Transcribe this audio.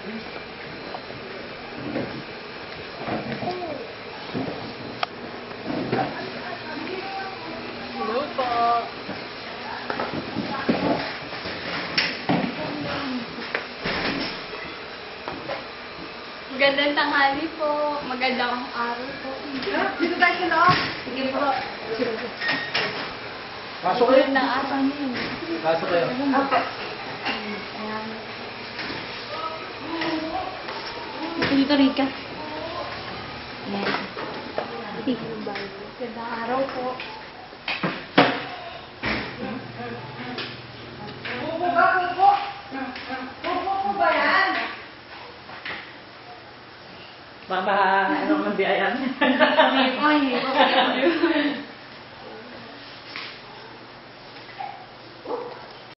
Hello po. Magandang tanghali po. Magandang araw po. Dito tayo sa loob. Sige po. Pasok kayo. Magandang araw niyo. Pasok kayo. Opo. Ayan. Ito dito, Rika. Ayan. Magandang araw po. Pupo ba? Pupo? Pupo po ba yan? Mama, ano man di ayan? Hindi po, hindi po.